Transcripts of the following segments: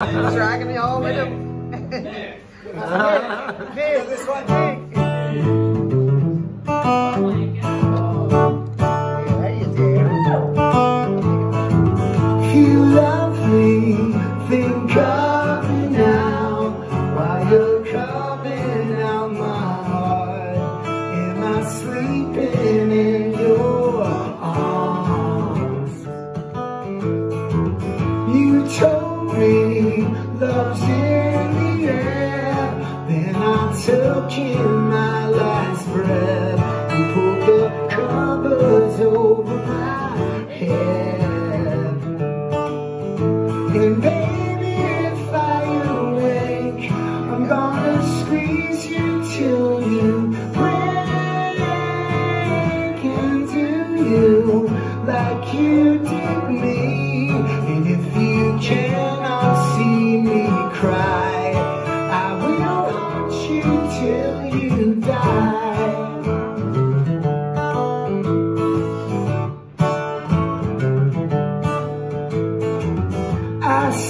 Dragging me home with him. This one. You love me, think of me now While you're out my heart Am I sleeping love's in the air. Then I took in my last breath And pulled the covers over my head. And baby, if I awake, I'm gonna squeeze you till you break and do you like you did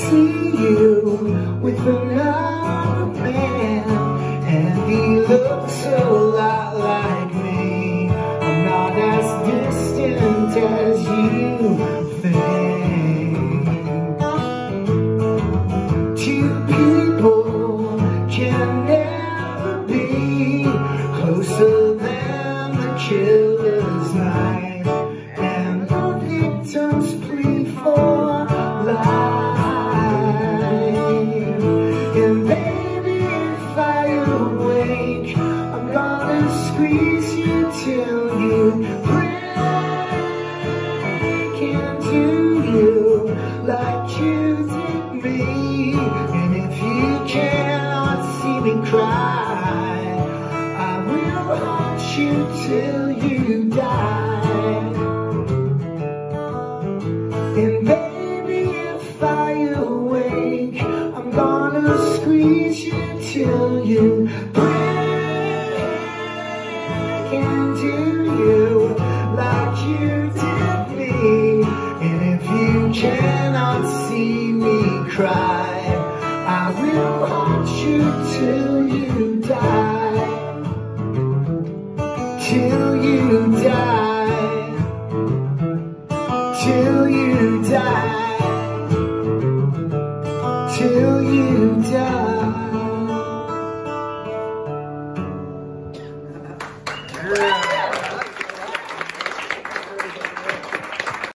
see you with another man, and he looks a lot like me. I'm not as distant as you think. You break do you like you did me. And if you cannot see me cry, I will haunt you till you die. And baby, if I awake, I'm gonna squeeze you till you break cry. I will haunt you till you die. Till you die. Till you die. Till you die.